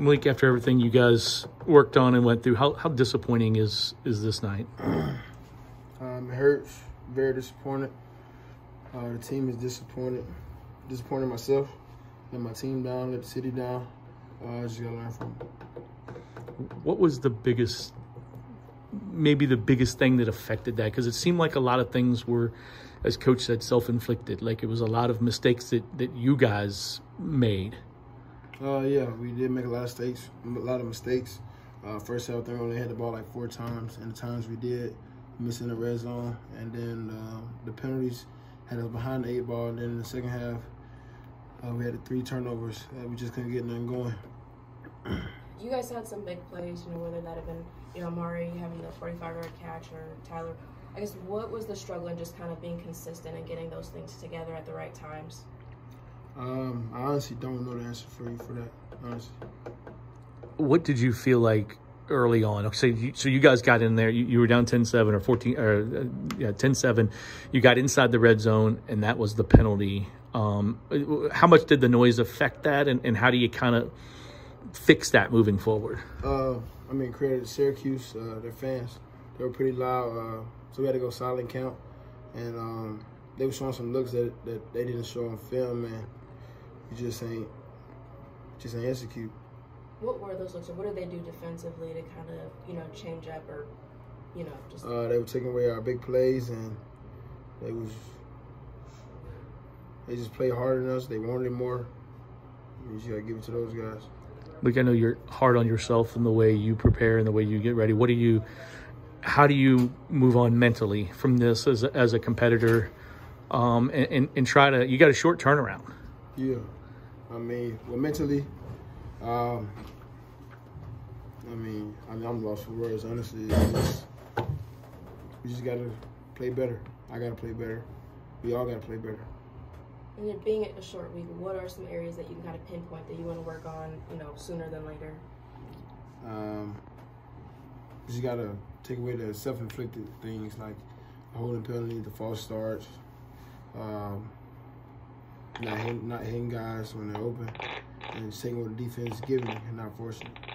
Malik, after everything you guys worked on and went through, how, how disappointing is is this night? Um, it hurts. Very disappointed. Uh, the team is disappointed. Disappointed myself. Let my team down. Let the city down. Uh, I just gotta learn from it. What was the biggest, maybe the biggest thing that affected that? Because it seemed like a lot of things were, as coach said, self-inflicted. Like it was a lot of mistakes that that you guys made. Uh, yeah, we did make a lot of mistakes. A lot of mistakes. Uh, first half, they only had the ball like four times, and the times we did, missing the red zone, and then uh, the penalties had us behind the eight ball. And then in the second half, uh, we had three turnovers. We just couldn't get nothing going. You guys had some big plays, you know, whether that have been, you know, Mari having the 45 yard catch or Tyler. I guess what was the struggle in just kind of being consistent and getting those things together at the right times? Um, I honestly don't know the answer for you for that. Honestly. What did you feel like early on? So you, so you guys got in there. You, you were down 10-7 or 14 or uh, yeah 10-7. You got inside the red zone, and that was the penalty. Um, how much did the noise affect that, and, and how do you kind of fix that moving forward? Uh, I mean, credit to Syracuse, uh, their fans. They were pretty loud, uh, so we had to go silent count, and um, they were showing some looks that, that they didn't show on film, and you just ain't just ain't execute. What were those looks, or what did they do defensively to kind of, you know, change up or, you know, just. Uh, they were taking away our big plays, and they was they just played harder than us. They wanted it more. You just gotta give it to those guys. Like I know you're hard on yourself in the way you prepare and the way you get ready. What do you, how do you move on mentally from this as a, as a competitor, um, and, and, and try to? You got a short turnaround. Yeah, I mean, well, mentally, um, I mean, I mean, I'm lost for words. Honestly, just, we just gotta play better. I gotta play better. We all gotta play better. And then being a short week, what are some areas that you can kind of pinpoint that you want to work on, you know, sooner than later? Um, we just gotta take away the self-inflicted things like holding penalty, the false starts, um, not hitting, not hitting guys when they're open, and just taking what the defense is giving and not forcing it.